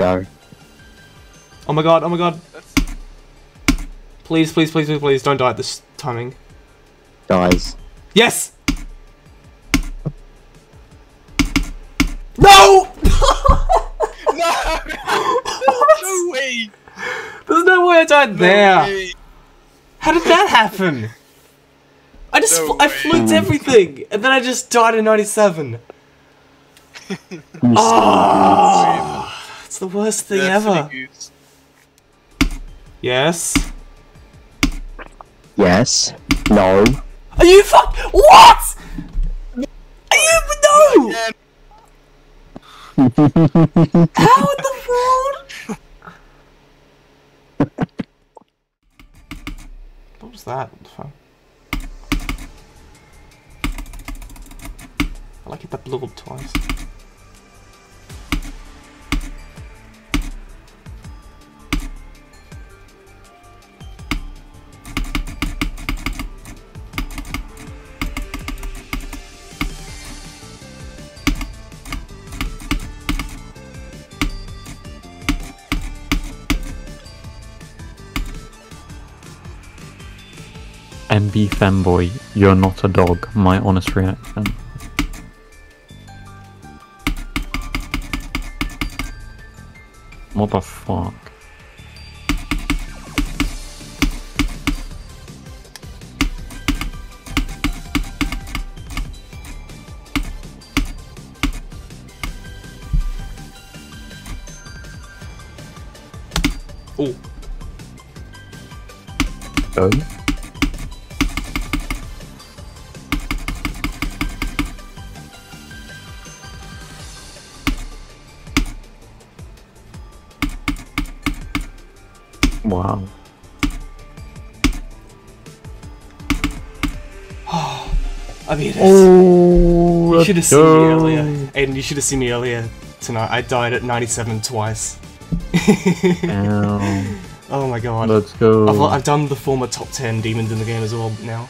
go. Oh my god, oh my god. Please, please, please, please, please, don't die at this timing. Dies. Yes! No! No! no way! There's no way I died No there. way. How did that happen? I just No fl- I way. fluked everything, and then I just died in 97. Oh, ah. it's the worst thing That's ever. Yes. Yes. No. Are you fuck? What? Are you no? How in the world? what was that? What the fuck? I like it that blew up twice. MB fanboy, you're not a dog. My honest reaction. What the fuck? Oh, Go? Wow. I mean, Oh, you should have seen me earlier. Aiden, you should have seen me earlier tonight. I died at 97 twice. Oh my god. Let's go. I've, I've done the former top 10 demons in the game as well now.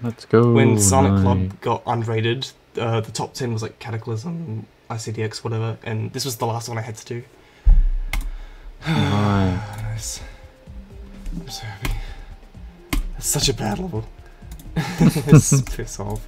Let's go. When Sonic nice. Club got unrated, uh, the top 10 was like Cataclysm, ICDX, whatever, and this was the last one I had to do. Such a bad level. Piss off.